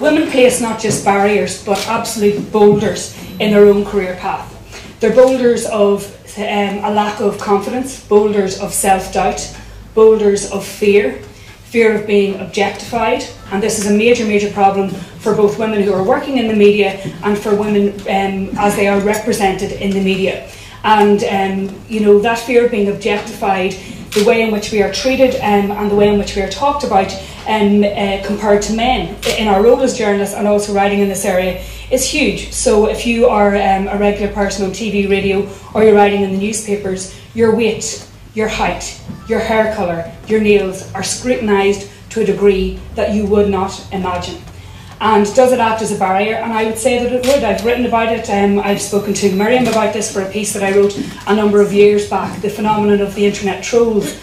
women face not just barriers but absolute boulders in their own career path. They're boulders of um, a lack of confidence, boulders of self doubt, boulders of fear, fear of being objectified, and this is a major, major problem for both women who are working in the media and for women um, as they are represented in the media. And um, you know that fear of being objectified, the way in which we are treated, um, and the way in which we are talked about, um, uh, compared to men in our role as journalists and also writing in this area is huge. So if you are um, a regular person on TV, radio, or you're writing in the newspapers, your weight, your height, your hair colour, your nails are scrutinised to a degree that you would not imagine. And does it act as a barrier? And I would say that it would. I've written about it. Um, I've spoken to Miriam about this for a piece that I wrote a number of years back. The phenomenon of the internet trolls